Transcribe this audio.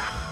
Bye.